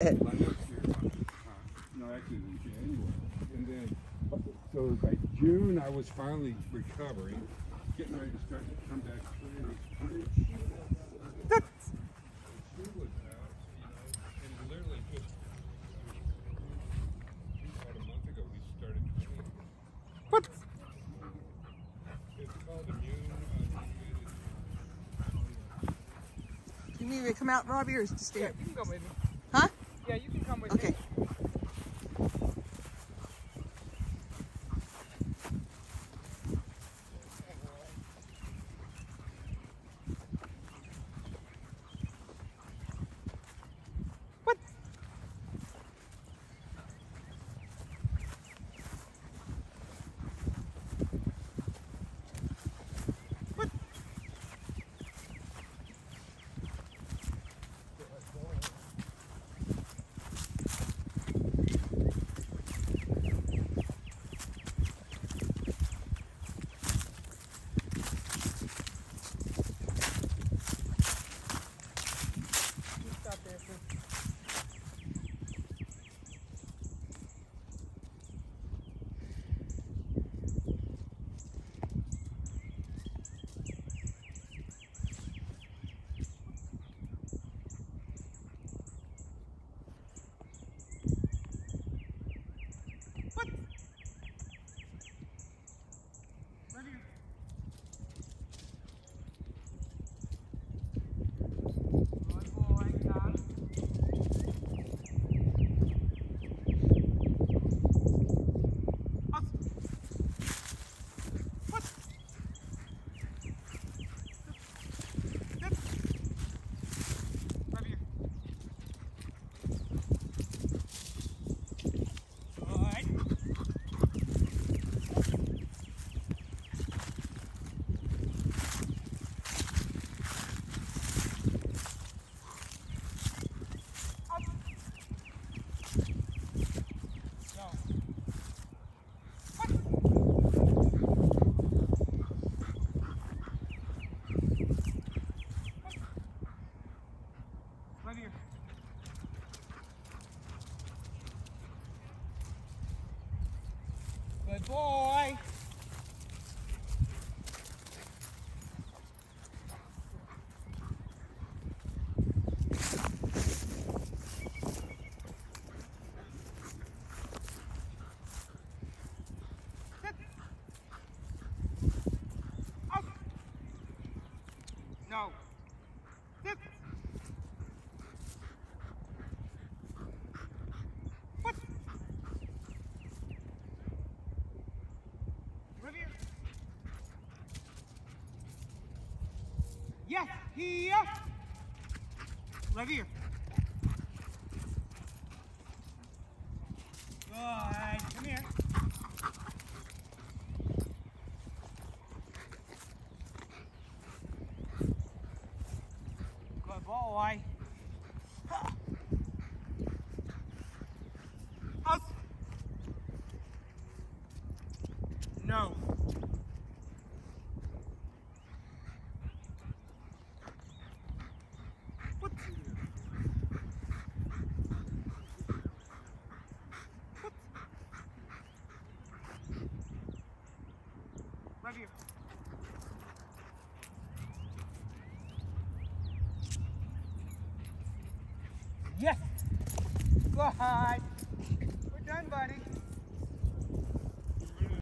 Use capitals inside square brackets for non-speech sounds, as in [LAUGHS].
Uh-huh. so it was like June, I was finally recovering, getting ready to start to come back training. She was out, you know, and literally just about a month ago we started training. What? It's called immune You need me to come out, Robbie, or just stay? Yeah, you can come with Good boy. [LAUGHS] Out. Oh. No. [LAUGHS] Sit. What? Right here. Yes, here. Right here. Good. Come here. Good boy. No. Right you. Yes! Good. We're done, buddy.